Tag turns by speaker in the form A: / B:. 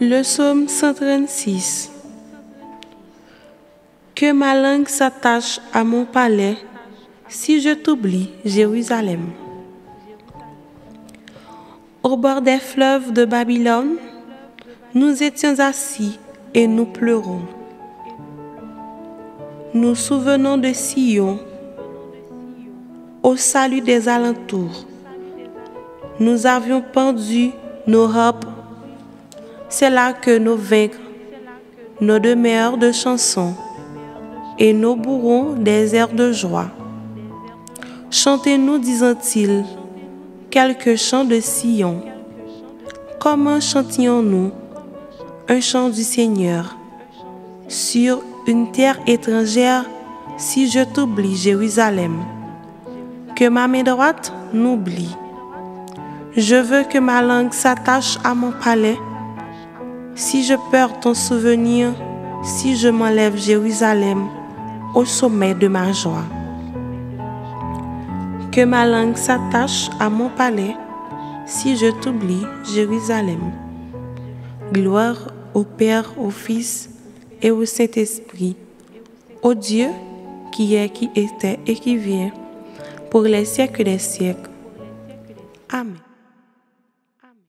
A: Le psaume 136. Que ma langue s'attache à mon palais si je t'oublie, Jérusalem. Au bord des fleuves de Babylone, nous étions assis et nous pleurons. Nous souvenons de Sion, au salut des alentours. Nous avions pendu nos robes. C'est là que nos vaincres, nos demeures de chansons et nos bourrons des airs de joie. Chantez-nous, disant-il, quelques chants de Sion. Comment chantions-nous un chant du Seigneur sur une terre étrangère si je t'oublie, Jérusalem? Que ma main droite n'oublie. Je veux que ma langue s'attache à mon palais. Si je perds ton souvenir, si je m'enlève Jérusalem au sommet de ma joie. Que ma langue s'attache à mon palais si je t'oublie, Jérusalem. Gloire au Père, au Fils et au Saint-Esprit, au Dieu qui est, qui était et qui vient, pour les siècles des siècles. Amen.